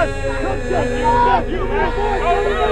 Come, Jeff! Jeff, you, man!